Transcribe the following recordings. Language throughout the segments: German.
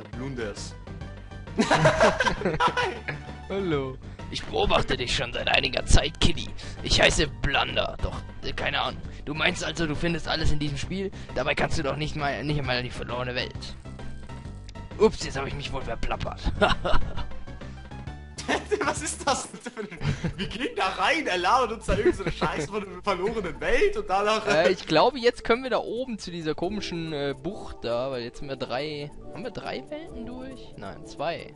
Oder Blunders. Hallo. Ich beobachte dich schon seit einiger Zeit, Kitty. Ich heiße Blunder, doch äh, keine Ahnung. Du meinst also, du findest alles in diesem Spiel? Dabei kannst du doch nicht mal nicht einmal in die verlorene Welt. Ups, jetzt habe ich mich wohl verplappert. Was ist das? Wir gehen da rein, er labert uns da irgendeine so Scheiße von der verlorenen Welt und danach... äh, ich glaube, jetzt können wir da oben zu dieser komischen äh, Bucht da, weil jetzt haben wir drei... Haben wir drei Welten durch? Nein, zwei.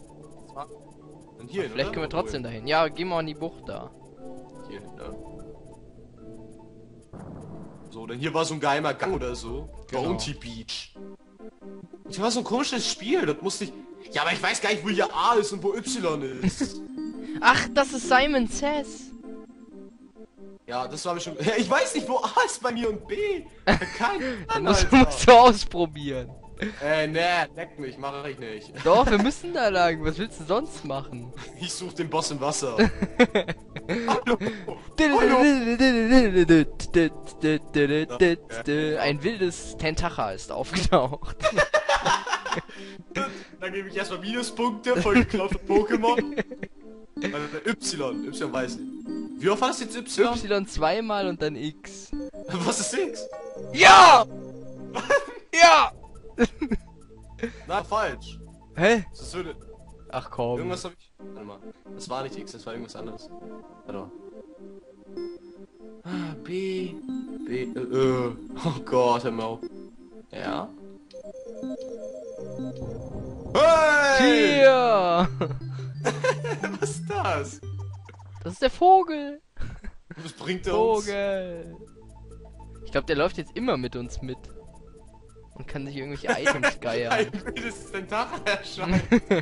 Und hier, Vielleicht können wir trotzdem dahin. Ja, gehen wir in die Bucht da. Hier, ne? So, denn hier war so ein geheimer Gang oder so. Genau. Bounty Beach. Das war so ein komisches Spiel, das musste ich... Ja, aber ich weiß gar nicht, wo hier A ist und wo Y ist. Ach, das ist Simon Says. ja, das habe ich schon... Ich weiß nicht, wo A ist bei mir und B. Kein Das musst, musst du ausprobieren. Äh, ne, leck mich, mache ich nicht. Doch, wir müssen da lang. Was willst du sonst machen? Ich suche den Boss im Wasser. Hallo. Ein wildes Tentacha ist aufgetaucht. Dann gebe ich erstmal Minuspunkte, voll geklaute Pokémon. Y, Y weiß nicht. Wie oft war das jetzt Y? Y zweimal und dann X. Was ist X? Ja! Ja! Na, falsch. Hä? Das würde... Ach komm. Irgendwas habe ich... Warte mal. Das war nicht X, das war irgendwas anderes. Warte mal. Ah, B... B... Äh, äh. Oh Gott, hör mal auf. Ja? Hey! Hier! Was ist das? Das ist der Vogel. Was bringt der uns? Vogel. Ich glaube, der läuft jetzt immer mit uns mit. Und kann sich irgendwelche Items geiern. Ein wildes Tentakel erscheint.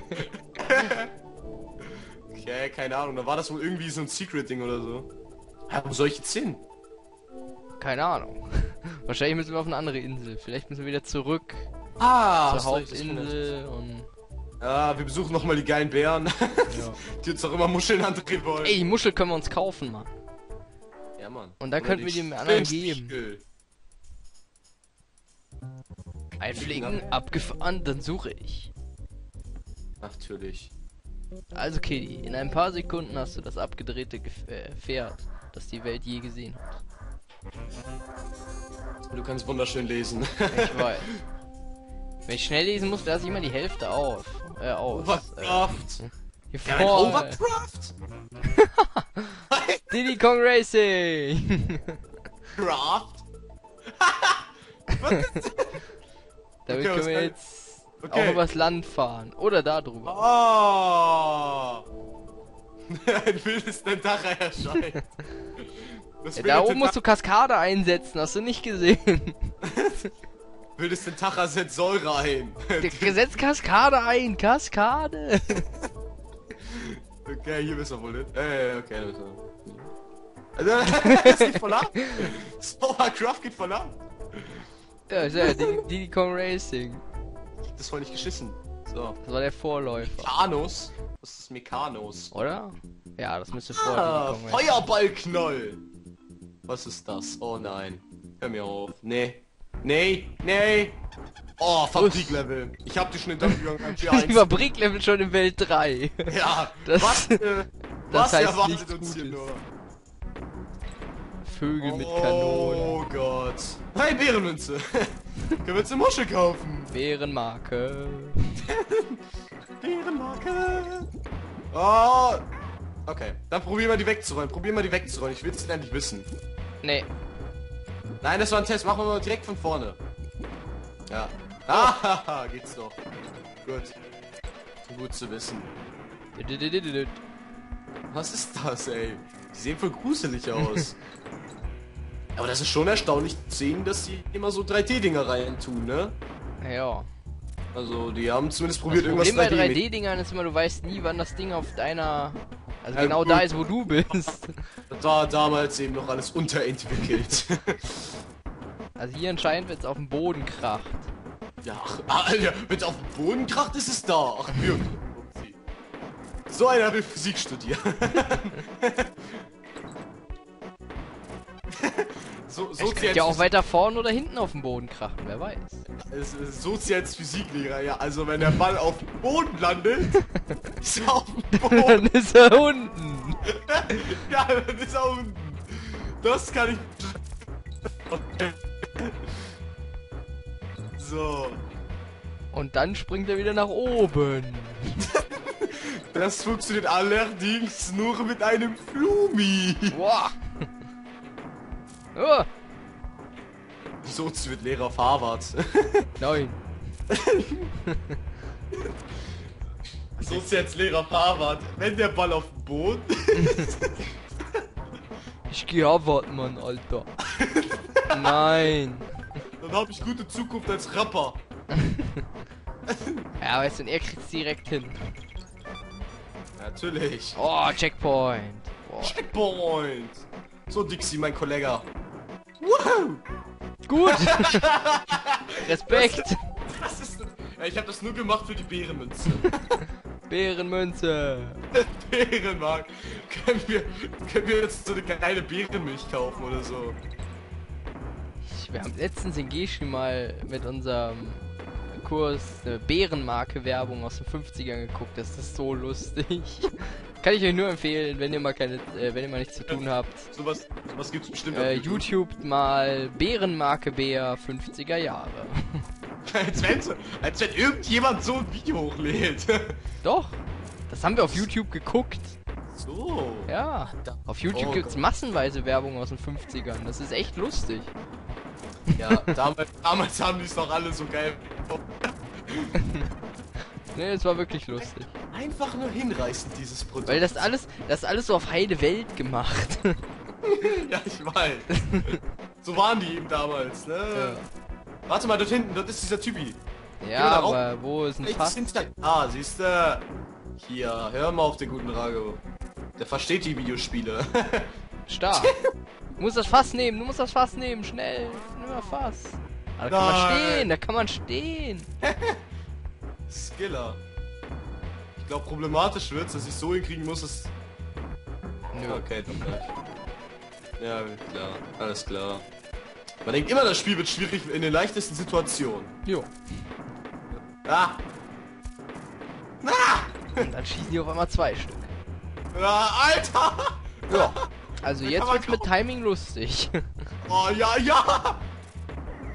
okay, keine Ahnung. Da war das wohl irgendwie so ein Secret-Ding oder so. Ja, wo soll ich jetzt hin? Keine Ahnung. Wahrscheinlich müssen wir auf eine andere Insel. Vielleicht müssen wir wieder zurück Ah, zur Hauptinsel und. Ja, wir besuchen nochmal die geilen Bären. Ja. die uns auch immer Muscheln andrehen wollen. Ey, Muschel können wir uns kaufen, Mann. Ja, Mann. Und dann könnten wir die dem anderen Schwimmspiegel. Einfliegen, abgefahren, dann suche ich. Natürlich. Also, Kitty, in ein paar Sekunden hast du das abgedrehte Gef äh, Pferd, das die Welt je gesehen hat. Du kannst wunderschön lesen. Ich weiß. Wenn ich schnell lesen muss, lasse ich immer die Hälfte auf. Äh, aus. Overcraft. Äh, hier Ja. Overcraft? Diddy Kong Racing! Craft? Damit Okay, können wir jetzt Okay. auch übers Land fahren. Oder da drüber. Oh! Ein wildes Tentacher erscheint. Ja, da oben musst du Kaskade einsetzen, hast du nicht gesehen. Wildes Tentacher setzt Säure ein. Gesetz Kaskade ein, Kaskade. okay, hier bist du wohl nicht. Äh, okay, da bist du. Also, das geht voll ab. Overcraft geht voll ab. ja, ja Diddy Kong Racing. Das voll nicht geschissen. So. Das war der Vorläufer, Mechanos. Was ist Mechanos? oder? Ja, das müsste Ah, Racing. Feuerballknoll. Was ist das? Oh nein. Hör mir auf. Nee. Nee. Nee. Oh, Fabriklevel. Ich hab die schon hintergegangen Die P1. Fabriklevel schon in Welt 3. Ja. Das- was, äh, das was heißt erwartet uns hier nur? Vögel mit Kanonen. Oh Gott. Hey, Bärenmünze. Können wir uns eine Muschel kaufen? Bärenmarke. Bärenmarke. Oh. Okay, dann probier mal die wegzuräumen. Probier mal die wegzuräumen. Ich will es endlich wissen. Nee. Nein, das war ein Test. Machen wir mal direkt von vorne. Ja. Ah, geht's doch. Gut. Gut zu wissen. Was ist das, ey? Die sehen voll gruselig aus. Aber das ist schon erstaunlich zu sehen, dass die immer so 3D-Dinger rein tun, ne? Ja. Also, die haben zumindest Das probiert, Problem bei irgendwas 3D. 3D-Dingern ist immer, du weißt nie, wann das Ding auf deiner... Also Ja, genau gut. da ist, wo du bist. War damals eben noch alles unterentwickelt. Also hier anscheinend wird es auf dem Boden kracht. ja, ach, Alter, wenn es auf dem Boden kracht, ist es da. Ach, wirklich. So einer will Physik studieren. so, so Es könnte ja auch weiter vorne oder hinten auf dem Boden krachen, wer weiß. Es ist Sozials-Physiklehrer, ja. Also wenn der Ball auf dem Boden landet, ist er auf dem Boden. Dann ist er unten. Ja, dann ist er unten. Das kann ich. So. Und dann springt er wieder nach oben. Das funktioniert allerdings nur mit einem Flumi. Boah. Oh, Sozi wird Lehrer auf Harvard. nein. Sozi jetzt Lehrer auf Harvard. Wenn der Ball auf Boden Ich geh Harvard, Mann, Alter. Nein. dann habe ich gute Zukunft als Rapper. Ja, weißt du, und er kriegt's direkt hin. Natürlich. Oh, Checkpoint. Boah. Checkpoint. So, Dixie, mein Kollege. Wow. Gut. Respekt. Was ist denn? Ja, ich habe das nur gemacht für die Bärenmünze. Bärenmünze. Bärenmarkt. Können wir, können wir jetzt so eine kleine Bärenmilch kaufen oder so? Ich, wir haben letztens in Geschi mal mit unserem Kurs eine Bärenmarke-Werbung aus den 50ern geguckt. Das ist so lustig. Kann ich euch nur empfehlen, wenn ihr mal keine, äh, wenn ihr mal nichts zu tun habt. Sowas, sowas gibt's bestimmt Äh, YouTube mal Bärenmarke Bär 50er Jahre. als, wenn, als wenn irgendjemand so ein Video hochlädt. Doch. Das haben wir auf YouTube geguckt. so. Ja. Auf YouTube Oh gibt's Gott. massenweise Werbung aus den 50ern. Das ist echt lustig. Ja, damals, damals haben die es doch alle so geil. Ne, es war wirklich lustig. Einfach nur hinreißend, dieses Produkt. Weil das alles, das alles so auf heile Welt gemacht. Ja, ich weiß. so waren die eben damals, ne? ja. Warte mal, dort hinten, dort ist dieser Typi. ja, aber wo ist ein Fass? Ah, siehst du? Hier, hör mal auf den guten Rago. Der versteht die Videospiele. Stark. Du musst das Fass nehmen, du musst das Fass nehmen, schnell. Nimm das Fass. Ah, da kann man Nein. stehen, da kann man stehen. Skiller. Ich glaube, problematisch wird's, dass ich so hinkriegen muss, dass. Nö. Okay, dann gleich. Ja, klar. Alles klar. Man denkt immer, das Spiel wird schwierig in den leichtesten Situationen. Jo. Ah! Ah! Und dann schießen die auf einmal zwei Stück. Ah, Alter! Ja. Also jetzt wird's mit Timing lustig. Oh, ja, ja!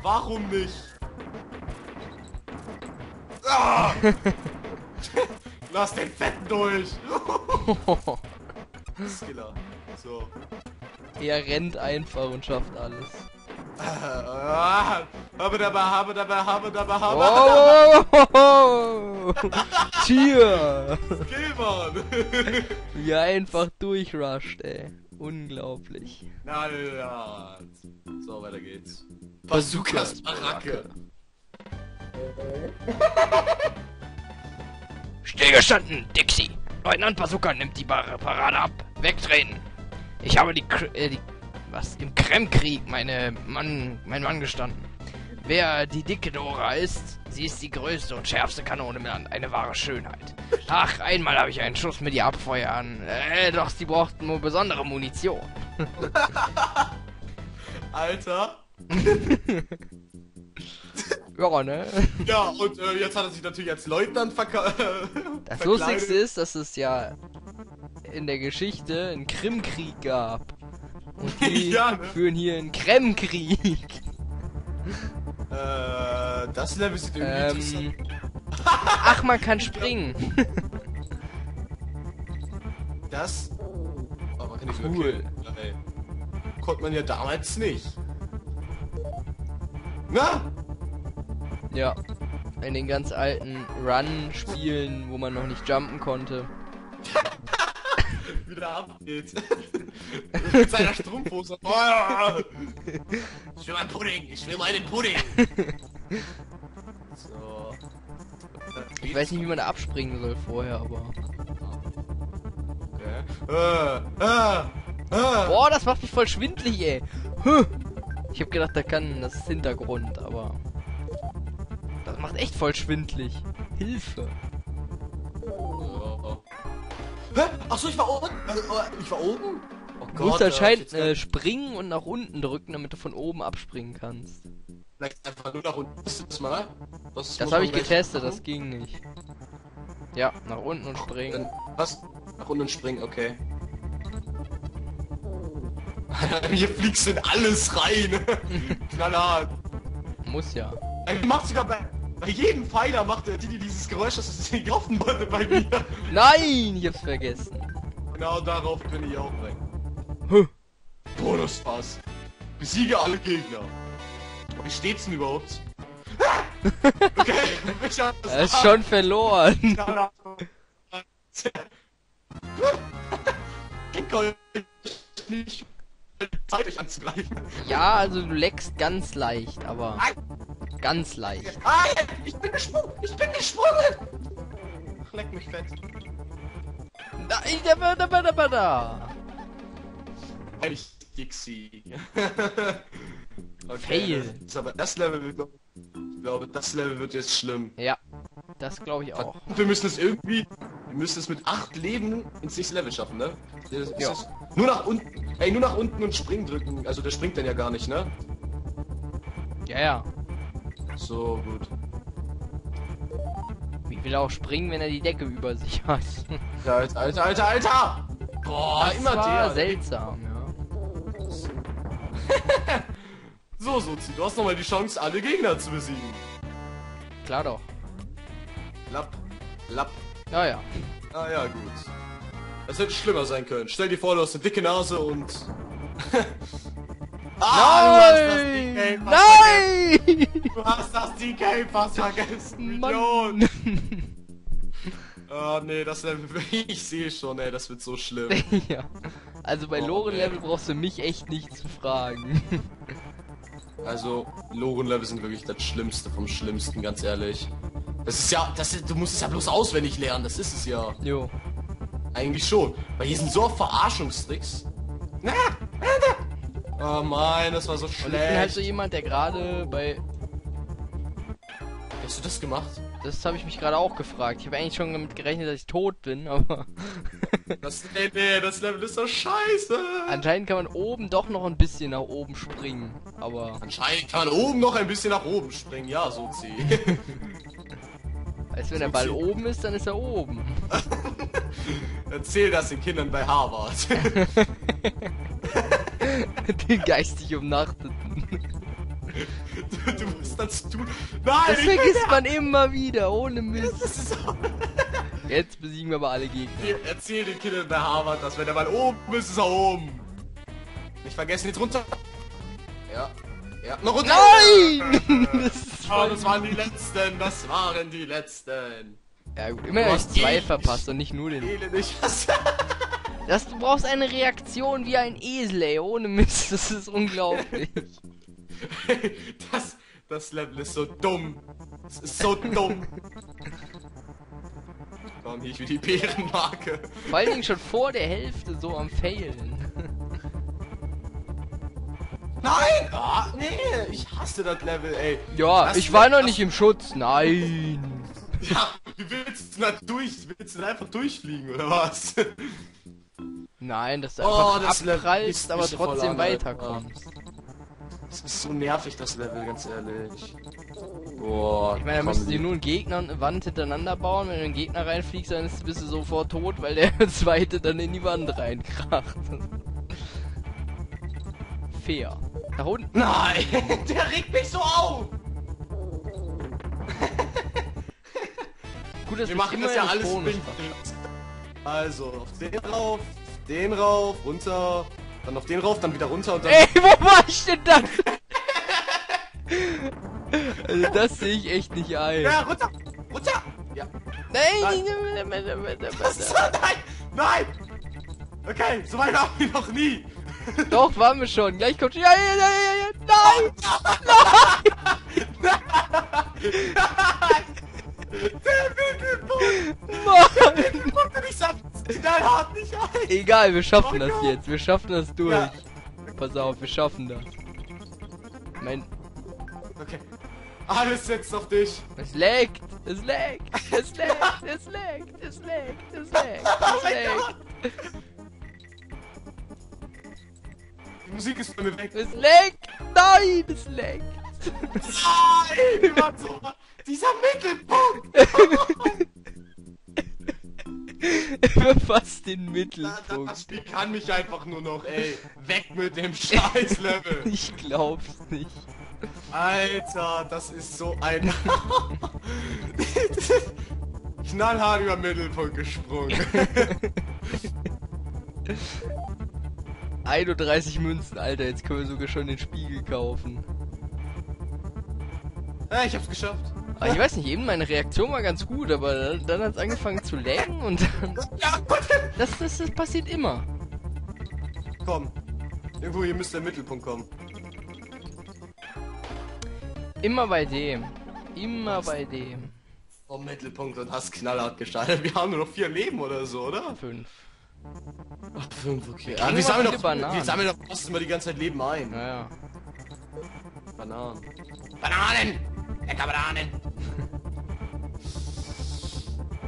Warum nicht? Ah! Lass den Fetten durch! Skiller. So. er rennt einfach und schafft alles. Ah, Habe dabei, habe dabei, habe dabei, habe dabei. Oh! Tier! Skillmann! Wie er einfach durchrusht, ey. Unglaublich. Na ja. So, weiter geht's. Bazookas Baracke. Stillgestanden, Dixie. Leutnant Bazooka nimmt die Bar Parade ab. Wegtreten. Ich habe die, Kr äh, die was im Kremkrieg meine Mann, mein Mann gestanden. Wer die dicke Dora ist, sie ist die größte und schärfste Kanone im Land, eine wahre Schönheit. Ach, einmal habe ich einen Schuss mit ihr abfeuern, äh, doch sie brauchten nur besondere Munition. Alter. Ja, ne? Ja, und äh, jetzt hat er sich natürlich als Leutnant verka Das. Lustigste ist, dass es ja in der Geschichte einen Krimkrieg gab. Und die Ja, ne? führen hier einen Kremkrieg. Äh, das Level sieht irgendwie Ähm, ach, man kann springen. Das. Oh, man kann nicht Cool. Ey. Konnte man ja damals nicht. Na? ja. In den ganz alten Run-Spielen, wo man noch nicht jumpen konnte. Wieder abgeht. Mit seiner Strumpfhose. Oh, ich will meinen Pudding. Ich will meinen Pudding. So. Ich weiß nicht, wie man da abspringen soll vorher, aber. Okay. Äh, äh, äh. Boah, das macht mich voll schwindlig, ey. Huh. Ich hab gedacht, da kann das ist Hintergrund, aber. Das macht echt voll schwindlig. Hilfe. Hä? Achso, ich war oben? Äh, äh, Ich war oben? Oh Du musst da anscheinend äh, springen und nach unten drücken, damit du von oben abspringen kannst. Vielleicht einfach nur nach unten. Das mal. Das, das habe ich getestet, das ging nicht. Ja, nach unten und springen. Was? Nach unten und springen, okay. Hier fliegst du in alles rein. Knallhart. Muss ja. Er macht sogar bei, bei jedem Pfeiler macht er die, die dieses Geräusch, dass es nicht getroffen wurde bei mir. Nein, ich hab's vergessen. Genau darauf bin ich auch. Boah, das war's. Besiege alle Gegner. Wie steht's denn überhaupt? okay, ich hab Er ist schon verloren. nicht Zeit euch anzugreifen. Ja, also du leckst ganz leicht, aber ganz leicht. Ah, ich bin gesprungen! Ich bin gesprungen! Ach, leck mich fett. Da, da, da, da, da, da. Ich Dixie. okay, Fail. Das, aber das Level wird, ich glaube, das Level wird jetzt schlimm. Ja, das glaube ich auch. Wir müssen es irgendwie, wir müssen es mit acht Leben ins nächste Level schaffen, ne? Das, ja. Das, nur nach unten, ey, nur nach unten und springen drücken. Also der springt dann ja gar nicht, ne? Ja, ja. So, gut. Wie will auch springen, wenn er die Decke über sich hat? Alter, Alter, Alter, Alter! Boah, das immer war der. seltsam, ja. so, Sozi, du hast nochmal die Chance, alle Gegner zu besiegen. Klar doch. Lapp, lapp. Ja, ja. Ah ja, gut. Es hätte schlimmer sein können. Stell dir vor, du hast eine dicke Nase und... ah, Nein! Nein! Du hast das DK fast vergessen, Million! Ah, nee, das Level, ich sehe schon, ey, das wird so schlimm. ja. Also bei oh, Loren-Level brauchst du mich echt nicht zu fragen. also, Loren-Level sind wirklich das Schlimmste vom Schlimmsten, ganz ehrlich. Das ist ja, das ist, du musst es ja bloß auswendig lernen, das ist es ja. Jo. Eigentlich schon. Weil hier sind so Verarschungstricks. Oh mein, das war so schlecht. Und ich bin halt so jemand, der gerade bei... Hast du das gemacht? Das habe ich mich gerade auch gefragt. Ich habe eigentlich schon damit gerechnet, dass ich tot bin, aber... das, nee, nee, das Level ist so scheiße. Anscheinend kann man oben doch noch ein bisschen nach oben springen, aber... Anscheinend kann man oben noch ein bisschen nach oben springen, ja, so zieh. Als wenn so der Ball oben ist, dann ist er oben. Erzähl das den Kindern bei Harvard. Den geistig Umnachteten. Du, du musst das tun. Nein! Das vergisst man immer wieder, ohne Mist. Jetzt besiegen wir aber alle Gegner. Erzähl den Kindern bei Harvard, dass wenn der Ball oben ist, ist er oben. Nicht vergessen, jetzt runter. Ja. Ja, noch runter. Nein! das, oh, das waren die letzten, das waren die letzten. Ja gut, immerhin habe ich zwei verpasst und nicht nur den. Das, du brauchst eine Reaktion wie ein Esel, ey, ohne Mist, das ist unglaublich. das, das Level ist so dumm. Das ist so dumm. Warum hier ich wie die Bärenmarke? Vor allen Dingen schon vor der Hälfte so am Failen. Nein! Oh, nee, ich hasse das Level, ey. Ja, das ich war noch nicht im Schutz. Nein. Ja, du willst du durch, willst du einfach durchfliegen, oder was? Nein, dass du oh, einfach das abprallst, aber trotzdem weiterkommst. Das ist so nervig, das Level, ganz ehrlich. Boah, ich meine, da müssten sie nur einen Gegner und eine Wand hintereinander bauen. Wenn du einen Gegner reinfliegst, dann bist du sofort tot, weil der zweite dann in die Wand reinkracht. Fair. Nach unten. Nein, der regt mich so auf. Gut, dass wir machen das ja alles Also, auf den rauf, den rauf, runter, dann auf den rauf, dann wieder runter und dann... Ey, wo war ich denn dann? Also das sehe ich echt nicht ein. Ja, runter! Runter! Ja. Nein! Nein! nein! Nein! Okay, so weit waren wir noch nie! Doch, waren wir schon. Gleich kommt... Ja, ja, ja, ja, ja, nein! Nein! Der Mittelpunkt! Mann! Ich sag knallhart nicht ein! Egal, wir schaffen oh das Gott. jetzt. Wir schaffen das durch. Pass auf, wir schaffen das. Mein... Okay. Alles setzt auf dich. Es leckt, es leckt, es leckt, es leckt, es leckt, es leckt, es leckt. Die Musik ist von mir weg. Es leckt! Nein, es leckt! Nein, Mann, so, dieser Mittelpunkt! Fast den da- Das Mittelpunkt. Spiel kann mich einfach nur noch, ey. Weg mit dem Scheiß-Level. Ich glaub's nicht. Alter, das ist so ein... Knallhart über Mittelpunkt gesprungen. 31 Münzen, Alter, jetzt können wir sogar schon den Spiegel kaufen. ja, ich hab's geschafft. Aber ich weiß nicht, eben meine Reaktion war ganz gut, aber dann, dann hat's angefangen zu laggen und dann, Ja, das, das, das passiert immer. Komm. Irgendwo hier müsste der Mittelpunkt kommen. Immer bei dem. Immer bei dem. Oh, Mittelpunkt und hast knallhart gestartet. Wir haben nur noch vier Leben oder so, oder? Fünf. Ach, fünf, okay. Ah, wir immer sammeln doch, Bananen. wir sammeln doch fast immer die ganze Zeit Leben ein. Naja. Bananen. Bananen! Lecker Bananen!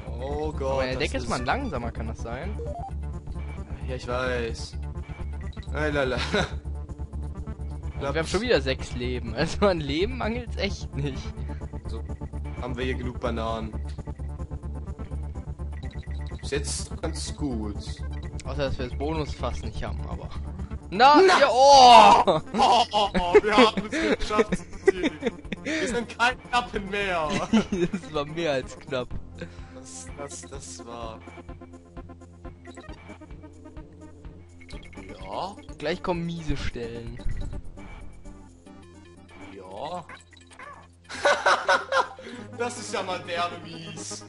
oh Gott. Aber der Deck ist mal langsamer, kann das sein? Ja, ich weiß. Lala. Wir haben schon wieder sechs Leben. Also an Leben mangelt's echt nicht. So, haben wir hier genug Bananen. Ist jetzt ganz gut. Außer dass wir das Bonusfass nicht haben, aber. Na, ja, oh! Oh, oh, oh, wir haben es geschafft. Wir sind kein Knappen mehr. das war mehr als knapp. Das, das, das war. Ja, Gleich kommen miese Stellen. Ja. das ist ja mal derbe mies.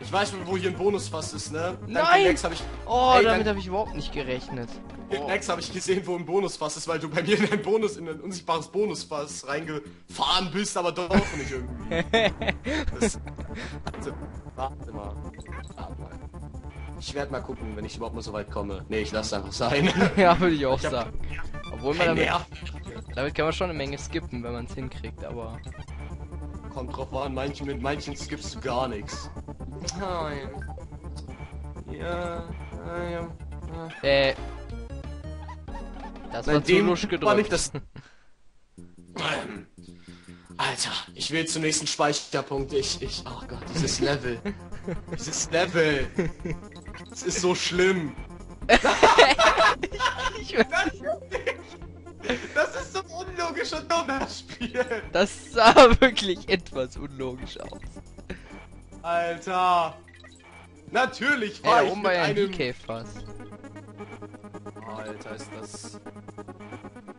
Ich weiß, wo hier ein Bonusfass ist, ne? Nein! Next habe ich, Oh, Ey, damit habe ich überhaupt nicht gerechnet. Oh. Next habe ich gesehen, wo ein Bonusfass ist, weil du bei mir in ein Bonus, in ein unsichtbares Bonusfass reingefahren bist, aber doch nicht irgendwie. Das, also. Warte mal. Ich werde mal gucken, wenn ich überhaupt mal so weit komme. Nee, ich lasse einfach sein. ja, würde ich auch Ich sagen. Obwohl man damit, Nerv. damit kann man schon eine Menge skippen, wenn man es hinkriegt, aber. Kommt drauf an, manchen, mit manchen skippst du gar nichts. Nein. Ja, ja, ja. Äh. Das war Nein, zu dem lusch war gedrückt. nicht das. Ähm, Alter, ich will zum nächsten Speicherpunkt. Ich, ich, oh Gott, dieses Level. dieses Level. Es ist so schlimm. Ich weiß- Das ist so unlogisch und dumm, das Spiel. das sah wirklich etwas unlogisch aus. Alter. Natürlich Ey, war da ich mit ein einem... DK fast. Alter, ist das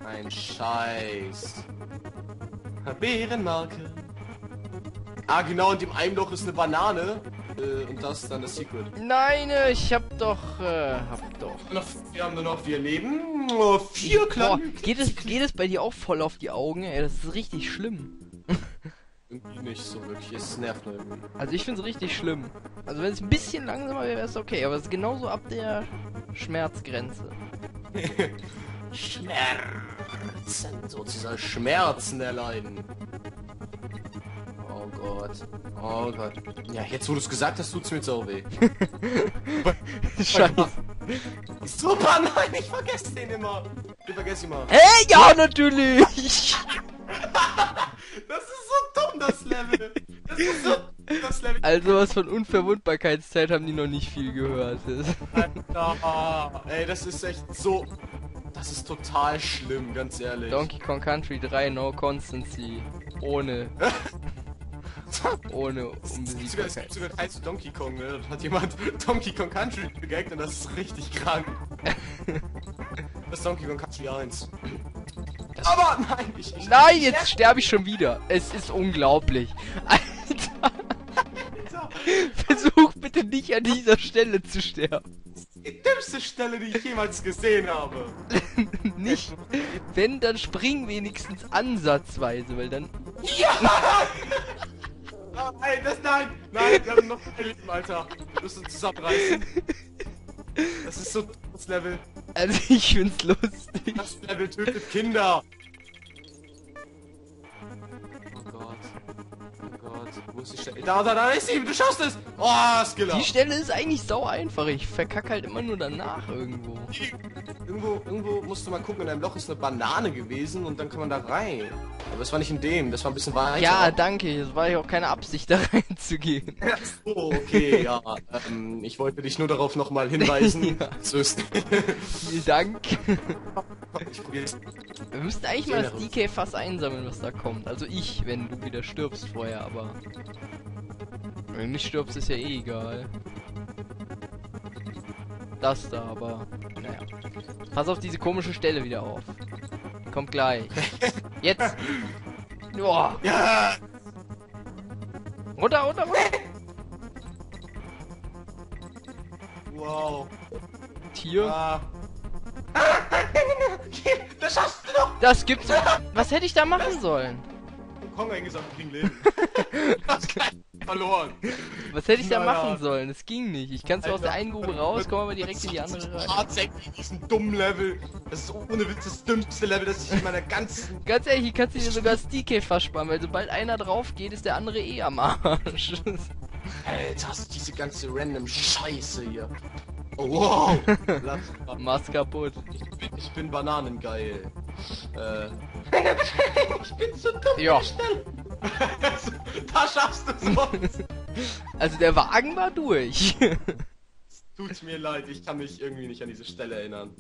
ein Scheiß. Bärenmarke. Ah, genau, und im einen Loch ist eine Banane. Äh, und das dann das Secret. Nein, äh, ich hab doch, äh, hab doch. Noch, wir haben nur noch vier Leben. Nur vier Boah, kleine. geht es, geht es bei dir auch voll auf die Augen? Ey, das ist richtig schlimm. Irgendwie nicht so wirklich. Es nervt nur irgendwie. Also ich find's richtig schlimm. Also wenn es ein bisschen langsamer wäre, wäre es okay, aber es ist genauso ab der Schmerzgrenze. Schmerzen. Sozusagen Schmerzen erleiden. Oh Gott. Oh Gott. Ja, jetzt wo du es gesagt hast, tut's mir jetzt auch weh. Scheiße. Super, nein, ich vergesse den immer. Ich vergesse ihn mal. Hey, ja, natürlich! Das ist so dumm, das Level. Das ist so das Level. Also was von Unverwundbarkeitszeit haben die noch nicht viel gehört. Ey, das ist echt so. Das ist total schlimm, ganz ehrlich. Donkey Kong Country 3 No Constancy. Ohne. Ohne sogar, es gibt Unbesiegbarkeit. sogar Teil zu Donkey Kong, ne? Da hat jemand Donkey Kong Country gegaggt und das ist richtig krank. Das ist Donkey Kong Country 1. Aber nein, ich, ich Nein, jetzt sterbe ich schon wieder. Es ist unglaublich. Alter, Alter, versuch bitte nicht an dieser Stelle zu sterben. Die dümmste Stelle, die ich jemals gesehen habe. Nicht. Wenn, dann spring wenigstens ansatzweise, weil dann. Nein, das, nein, nein, wir haben noch ein Leben, Alter. Wir müssen uns zusammenreißen. Das ist so das Level. Also ich find's lustig. Das Level tötet Kinder. Wo ist die Stelle? Da, da, da ist sie. Du schaffst es. Oh, Skiller. Die Stelle ist eigentlich sau einfach. Ich verkack halt immer nur danach irgendwo. Irgendwo, irgendwo musst du mal gucken, in einem Loch ist eine Banane gewesen und dann kann man da rein. Aber es war nicht in dem, das war ein bisschen weiter. Ja, danke. Es war ja auch keine Absicht, da reinzugehen. Oh, okay, ja. Ähm, ich wollte dich nur darauf nochmal hinweisen. Ja. So ist Vielen Dank. ich probier's. Wir müssten eigentlich mal das DK-Fass einsammeln, was da kommt. Also ich, wenn du wieder stirbst vorher, aber... Wenn du nicht stirbst, ist ja eh egal. Das da, aber... Naja. Pass auf diese komische Stelle wieder auf. Kommt gleich. Jetzt! Boah! Ja! Runter, runter, runter! Wow. Tier. Ah. Das schaffst du doch! Das gibt's... Was hätte ich da machen sollen? Kong eingesammelt gegen Leben. das verloren. Was hätte ich da Naja. machen sollen? Das ging nicht. Ich kann zwar aus der einen Grube raus, komme aber direkt in die andere rein. Tatsächlich diesen dummen Level. Das ist ohne Witz das dümmste Level, das ich in meiner ganzen. Ganz ehrlich, hier kannst du dir sogar das DK versparen, weil sobald einer drauf geht, ist der andere eh am Arsch. Alter, hast du diese ganze random Scheiße hier. Oh, wow! Mach's kaputt. ich, bin, ich bin bananengeil. Äh. ich bin so dumm. Ja. Schnell. da schaffst du es. Also der Wagen war durch. Tut mir leid, ich kann mich irgendwie nicht an diese Stelle erinnern.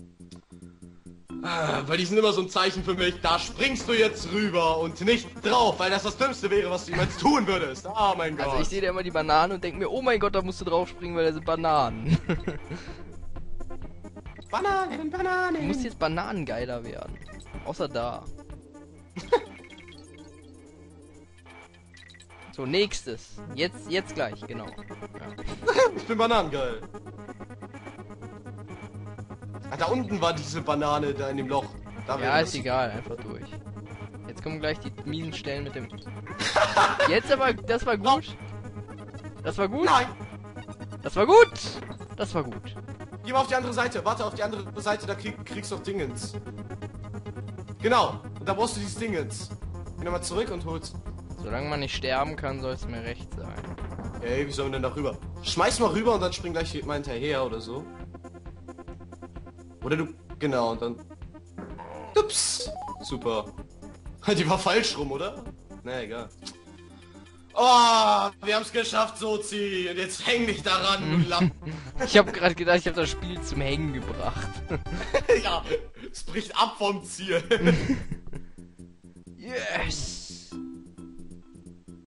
Ah, weil die sind immer so ein Zeichen für mich, da springst du jetzt rüber und nicht drauf, weil das das Dümmste wäre, was du jemals tun würdest. Ah, mein Gott. Also ich sehe da immer die Bananen und denke mir, oh mein Gott, da musst du drauf springen, weil da sind Bananen. Bananen, Du Bananen. musst jetzt bananengeiler werden. Außer da. So, nächstes. Jetzt, jetzt gleich, genau. Ja. Ich bin bananengeil. Ah, da unten war diese Banane, da in dem Loch. Da Ja, ist das. egal, einfach durch. Jetzt kommen gleich die miesen Stellen mit dem. Jetzt aber, das war gut. Das war gut. Nein! Das war gut. Das war gut. Geh mal auf die andere Seite. Warte auf die andere Seite, da krieg, kriegst du noch Dingens. Genau. Und da brauchst du dieses Dingens. Geh nochmal zurück und hol's. Solange man nicht sterben kann, soll es mir recht sein. Ey, wie sollen wir denn da rüber? Schmeiß mal rüber und dann spring gleich mal hinterher oder so. Oder du. Genau, und dann. Ups. Super. Die war falsch rum, oder? Na egal. Oh, wir haben's geschafft, Sozi. Und jetzt häng dich daran. Ich habe gerade gedacht, ich habe das Spiel zum Hängen gebracht. ja, es bricht ab vom Ziel. Yes.